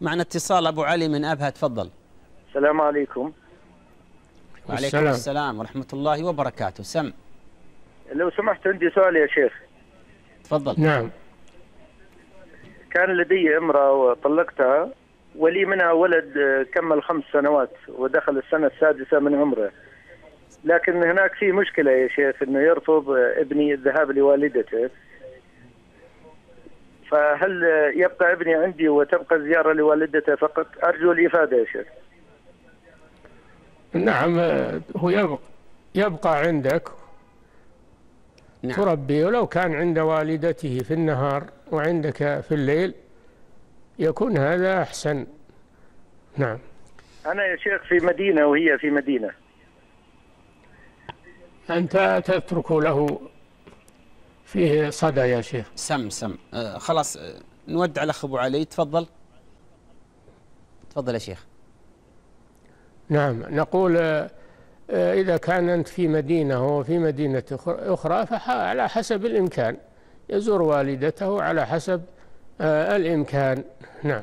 معنا اتصال أبو علي من أبها تفضل. السلام عليكم. وعليكم السلام. السلام ورحمة الله وبركاته. سم. لو سمحت عندي سؤال يا شيخ. تفضل. نعم. كان لدي امرأة وطلقتها ولي منها ولد آه، كمل خمس سنوات ودخل السنة السادسة من عمره. لكن هناك في مشكلة يا شيخ إنه يرفض ابني الذهاب لوالدته. فهل يبقى ابني عندي وتبقى الزيارة لوالدته فقط؟ أرجو الإفادة يا شيخ. نعم هو يبقى, يبقى عندك. نعم. تربيه ولو كان عند والدته في النهار وعندك في الليل يكون هذا أحسن. نعم. أنا يا شيخ في مدينة وهي في مدينة. أنت تترك له فيه صدى يا شيخ. سم سم. آه خلاص آه نودع الأخ أبو علي تفضل. تفضل يا شيخ. نعم نقول آه، آه، إذا كان أنت في مدينة وهو في مدينة أخر- أخرى فعلى حسب الإمكان. يزور والدته على حسب الإمكان. نعم.